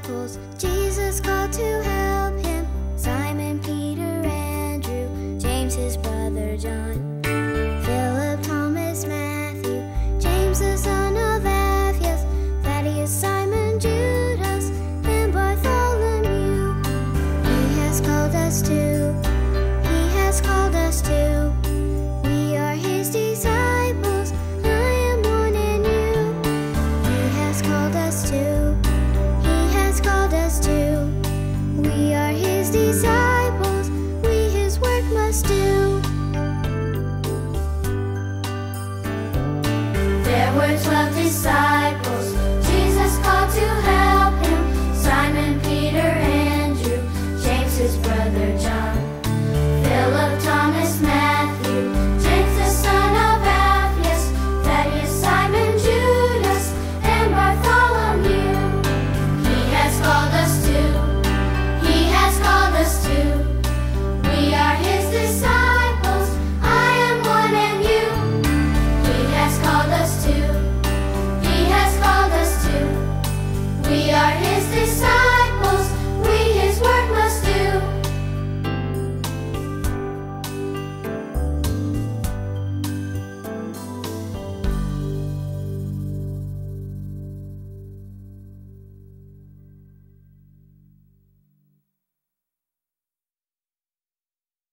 disciples. Jesus called to help him Simon, Peter, Andrew, James, his brother John. disciples we his work must do. There were twelve.